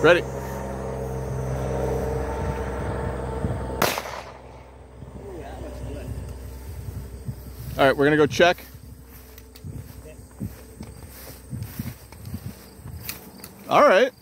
Ready. All right, we're gonna go check. All right.